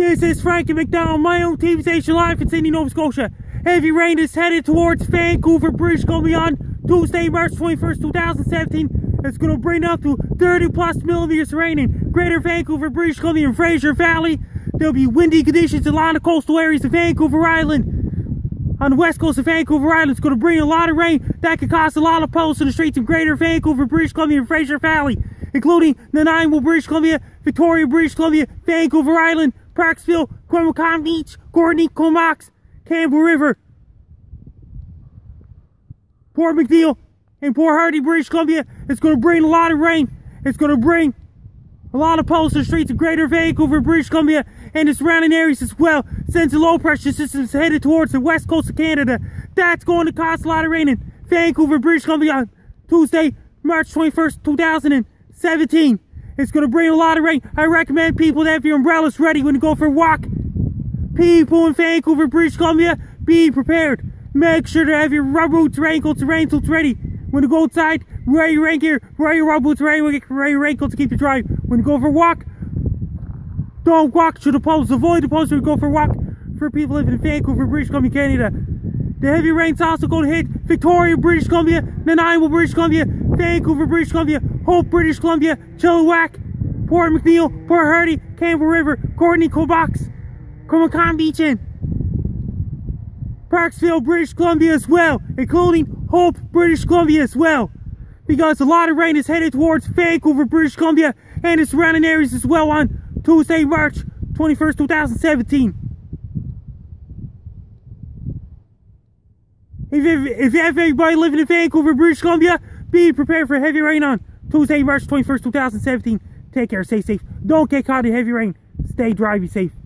This is Frankie MacDonald, my own TV station live in Sydney, Nova Scotia. Heavy rain is headed towards Vancouver, British Columbia on Tuesday, March 21st, 2017. It's going to bring up to 30 plus millimeters of rain in Greater Vancouver, British Columbia and Fraser Valley. There'll be windy conditions along the coastal areas of Vancouver Island. On the west coast of Vancouver Island, it's going to bring a lot of rain that could cause a lot of puddles in the streets of Greater Vancouver, British Columbia and Fraser Valley, including Nanaimo, British Columbia, Victoria, British Columbia, Vancouver Island, Parksville, Qualicum Beach, Courtenay, Comox, Campbell River, Port McNeill, and Port Hardy, British Columbia. It's going to bring a lot of rain. It's going to bring a lot of puddles to the streets of Greater Vancouver, British Columbia, and the surrounding areas as well, since the low pressure system is headed towards the west coast of Canada. That's going to cause a lot of rain in Vancouver, British Columbia on Tuesday, March 21st, 2017. It's to bring a lot of rain. I recommend people to have your umbrellas ready when you go for a walk. People in Vancouver, British Columbia, be prepared. Make sure to have your rubber boots, raincoats, and suits ready. When you go outside, wear your rain gear, wear your rubber boots, wear your raincoats to keep you dry. When you go for a walk, don't walk through the poles. Avoid the poles when you go for a walk. For people living in Vancouver, British Columbia, Canada. The heavy rain's also going to hit Victoria, British Columbia, Nanaimo, British Columbia, Vancouver, British Columbia, Hope, British Columbia, Chilliwack, Port McNeill, Port Hardy, Campbell River, Courtney, Comox, Beach, and Parksville, British Columbia as well, including Hope, British Columbia as well. Because a lot of rain is headed towards Vancouver, British Columbia, and its surrounding areas as well on Tuesday, March 21st, 2017. If, if, if you have anybody living in Vancouver, British Columbia, be prepared for heavy rain on Tuesday, March 21st, 2017. Take care, stay safe. Don't get caught in heavy rain. Stay be safe.